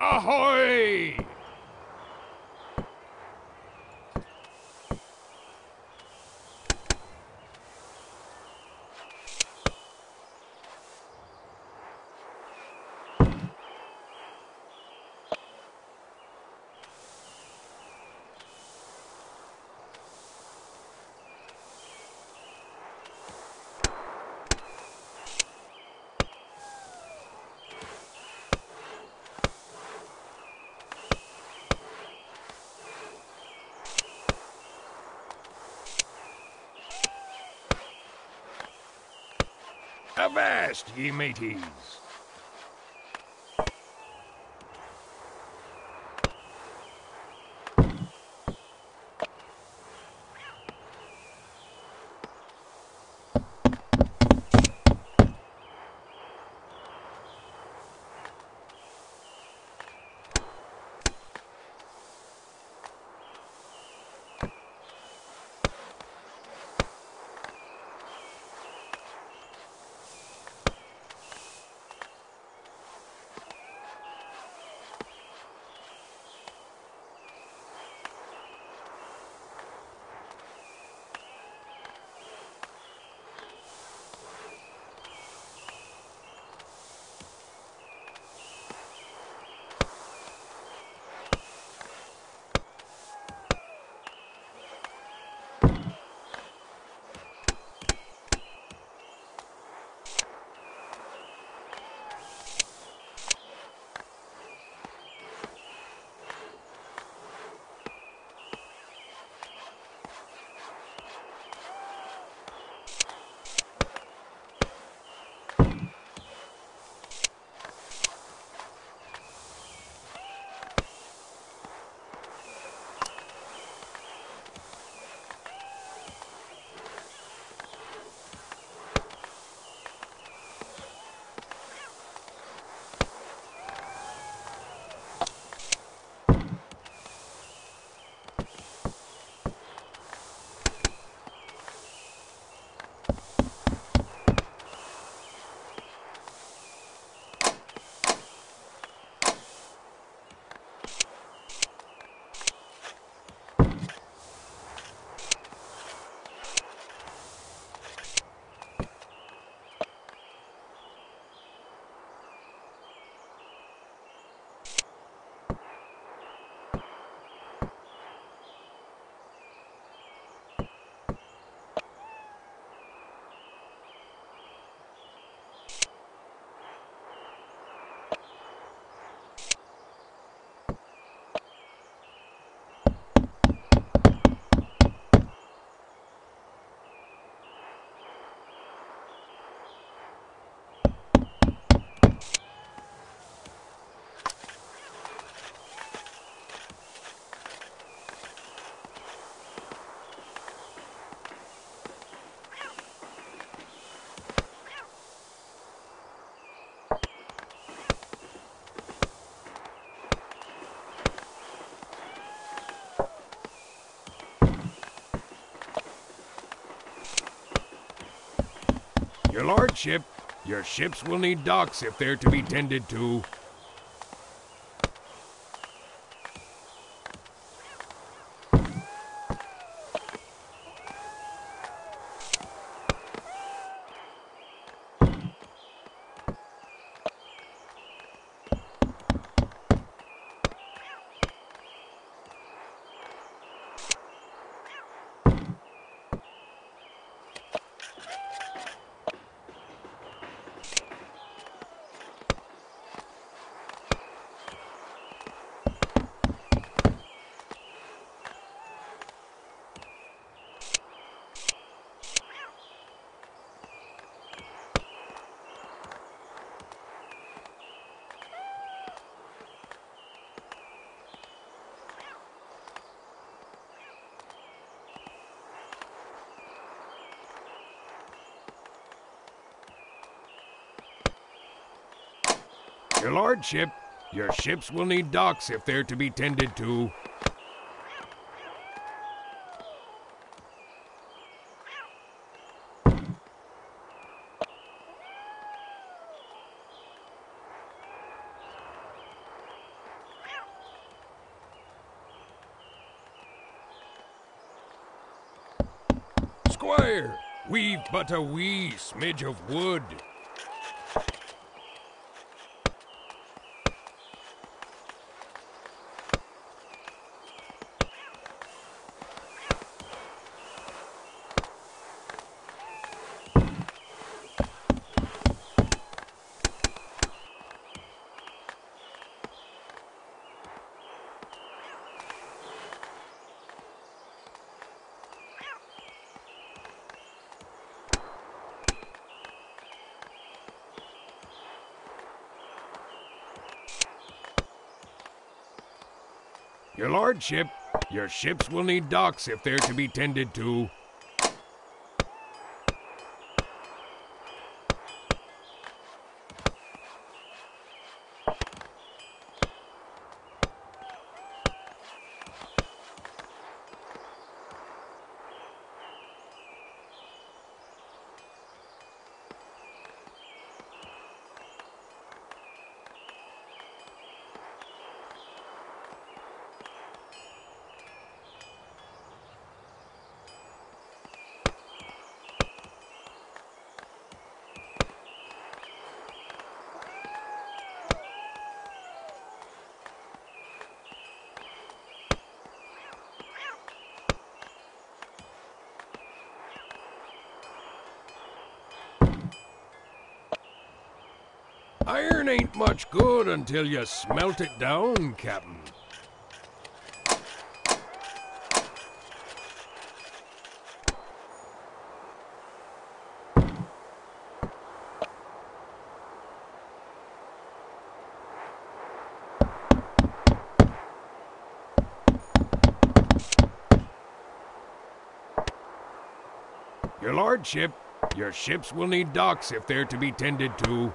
Ahoy! Avast, ye mateys! Your lordship, your ships will need docks if they're to be tended to. Your lordship, your ships will need docks if they're to be tended to. Squire, we've but a wee smidge of wood. Your lordship, your ships will need docks if they're to be tended to. Iron ain't much good until you smelt it down, Captain. Your lordship, your ships will need docks if they're to be tended to.